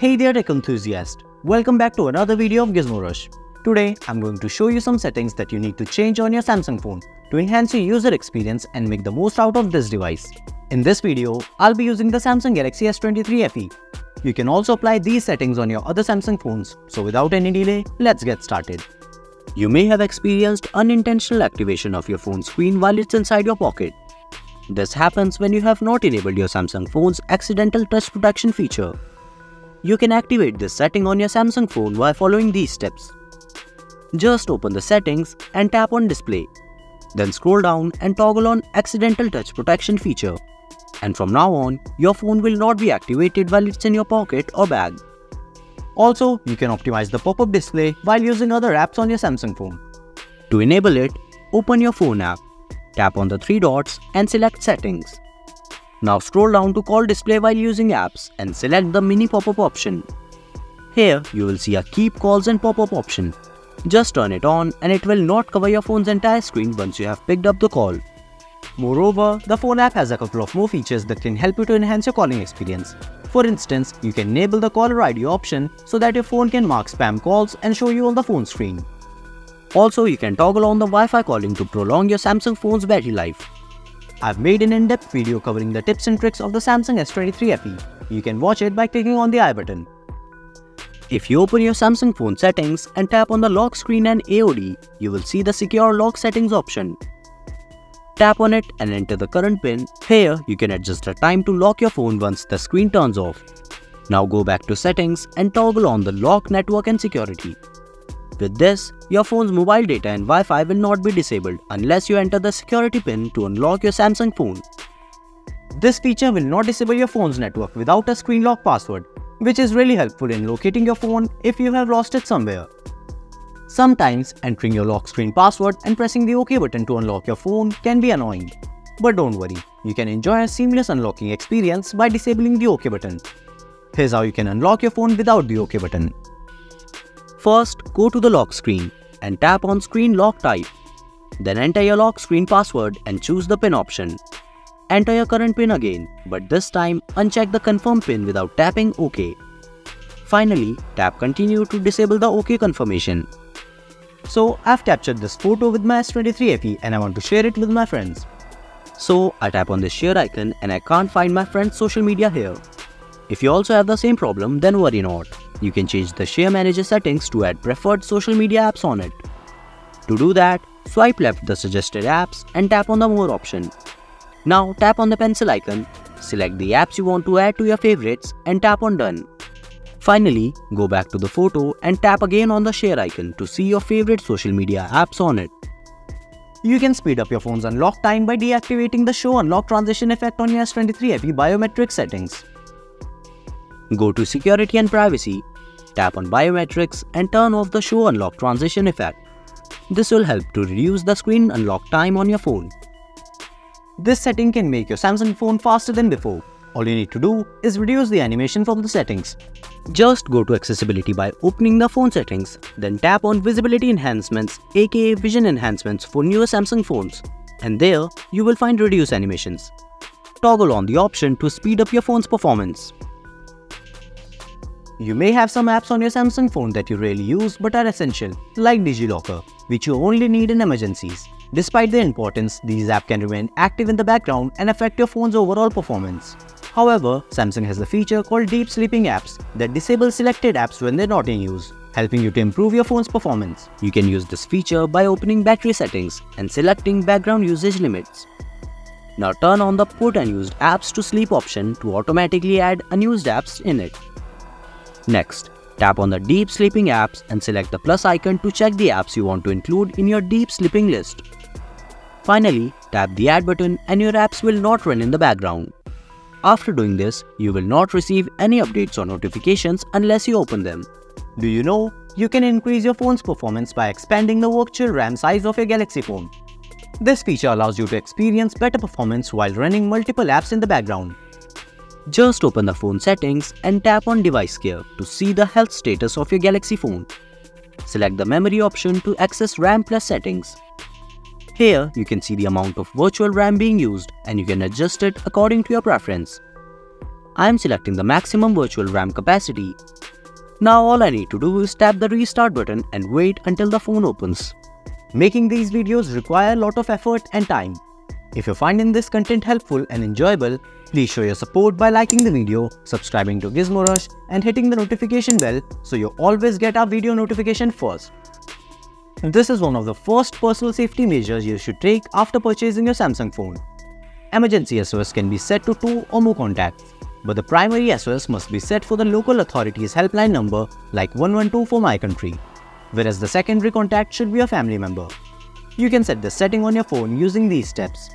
Hey there tech enthusiast, welcome back to another video of Gizmo Rush. Today, I'm going to show you some settings that you need to change on your Samsung phone to enhance your user experience and make the most out of this device. In this video, I'll be using the Samsung Galaxy S23 FE. You can also apply these settings on your other Samsung phones, so without any delay, let's get started. You may have experienced unintentional activation of your phone screen while it's inside your pocket. This happens when you have not enabled your Samsung phone's accidental touch protection feature. You can activate this setting on your Samsung phone by following these steps. Just open the settings and tap on display. Then scroll down and toggle on accidental touch protection feature. And from now on, your phone will not be activated while it's in your pocket or bag. Also, you can optimize the pop-up display while using other apps on your Samsung phone. To enable it, open your phone app, tap on the three dots and select settings. Now scroll down to call display while using apps and select the mini pop-up option. Here you will see a keep calls and pop-up option. Just turn it on and it will not cover your phone's entire screen once you have picked up the call. Moreover, the phone app has a couple of more features that can help you to enhance your calling experience. For instance, you can enable the caller ID option so that your phone can mark spam calls and show you on the phone screen. Also, you can toggle on the Wi-Fi calling to prolong your Samsung phone's battery life. I've made an in-depth video covering the tips and tricks of the Samsung S23 FE. You can watch it by clicking on the I button. If you open your Samsung phone settings and tap on the lock screen and AOD, you will see the secure lock settings option. Tap on it and enter the current pin. Here, you can adjust the time to lock your phone once the screen turns off. Now go back to settings and toggle on the lock network and security. With this, your phone's mobile data and Wi-Fi will not be disabled unless you enter the security pin to unlock your Samsung phone. This feature will not disable your phone's network without a screen lock password, which is really helpful in locating your phone if you have lost it somewhere. Sometimes, entering your lock screen password and pressing the OK button to unlock your phone can be annoying. But don't worry, you can enjoy a seamless unlocking experience by disabling the OK button. Here's how you can unlock your phone without the OK button. First, go to the lock screen and tap on screen lock type. Then enter your lock screen password and choose the pin option. Enter your current pin again, but this time uncheck the confirm pin without tapping OK. Finally, tap continue to disable the OK confirmation. So I've captured this photo with my S23 FE and I want to share it with my friends. So I tap on this share icon and I can't find my friend's social media here. If you also have the same problem, then worry not. You can change the Share Manager settings to add preferred social media apps on it. To do that, swipe left the suggested apps and tap on the More option. Now tap on the pencil icon, select the apps you want to add to your favorites and tap on Done. Finally, go back to the photo and tap again on the share icon to see your favorite social media apps on it. You can speed up your phone's unlock time by deactivating the show unlock transition effect on your S23 FE biometric settings. Go to security and privacy Tap on biometrics and turn off the show unlock transition effect. This will help to reduce the screen unlock time on your phone. This setting can make your Samsung phone faster than before. All you need to do is reduce the animation from the settings. Just go to accessibility by opening the phone settings, then tap on visibility enhancements aka vision enhancements for newer Samsung phones. And there, you will find reduce animations. Toggle on the option to speed up your phone's performance. You may have some apps on your Samsung phone that you rarely use but are essential, like DigiLocker, which you only need in emergencies. Despite their importance, these apps can remain active in the background and affect your phone's overall performance. However, Samsung has a feature called Deep Sleeping Apps that disable selected apps when they're not in use, helping you to improve your phone's performance. You can use this feature by opening battery settings and selecting background usage limits. Now turn on the Put Unused Apps to Sleep option to automatically add unused apps in it. Next, tap on the Deep Sleeping apps and select the plus icon to check the apps you want to include in your deep sleeping list. Finally, tap the Add button and your apps will not run in the background. After doing this, you will not receive any updates or notifications unless you open them. Do you know, you can increase your phone's performance by expanding the virtual RAM size of your Galaxy phone. This feature allows you to experience better performance while running multiple apps in the background. Just open the phone settings and tap on device care to see the health status of your Galaxy phone. Select the memory option to access RAM plus settings. Here, you can see the amount of virtual RAM being used and you can adjust it according to your preference. I am selecting the maximum virtual RAM capacity. Now all I need to do is tap the restart button and wait until the phone opens. Making these videos require a lot of effort and time. If you're finding this content helpful and enjoyable, please show your support by liking the video, subscribing to Gizmo Rush and hitting the notification bell so you always get our video notification first. This is one of the first personal safety measures you should take after purchasing your Samsung phone. Emergency SOS can be set to two or more contacts, but the primary SOS must be set for the local authorities helpline number like 112 for my country, whereas the secondary contact should be a family member. You can set the setting on your phone using these steps.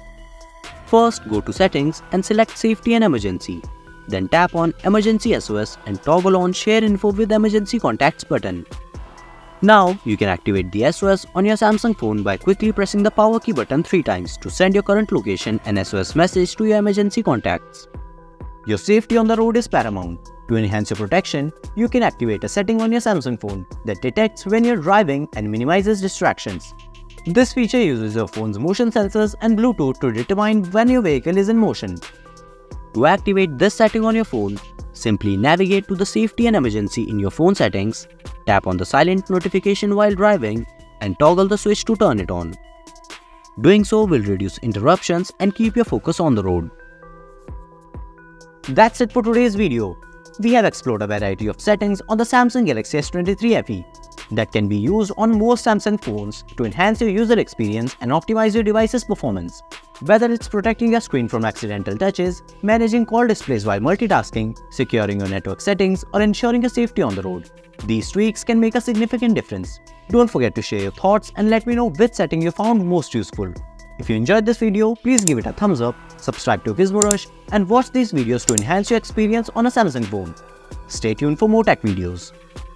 First, go to Settings and select Safety and Emergency. Then tap on Emergency SOS and toggle on Share Info with Emergency Contacts button. Now, you can activate the SOS on your Samsung phone by quickly pressing the power key button 3 times to send your current location and SOS message to your emergency contacts. Your safety on the road is paramount. To enhance your protection, you can activate a setting on your Samsung phone that detects when you're driving and minimizes distractions. This feature uses your phone's motion sensors and Bluetooth to determine when your vehicle is in motion. To activate this setting on your phone, simply navigate to the safety and emergency in your phone settings, tap on the silent notification while driving, and toggle the switch to turn it on. Doing so will reduce interruptions and keep your focus on the road. That's it for today's video. We have explored a variety of settings on the Samsung Galaxy S23 FE that can be used on most Samsung phones to enhance your user experience and optimize your device's performance. Whether it's protecting your screen from accidental touches, managing call displays while multitasking, securing your network settings, or ensuring your safety on the road. These tweaks can make a significant difference. Don't forget to share your thoughts and let me know which setting you found most useful. If you enjoyed this video, please give it a thumbs up, subscribe to Gizmo Rush, and watch these videos to enhance your experience on a Samsung phone. Stay tuned for more tech videos.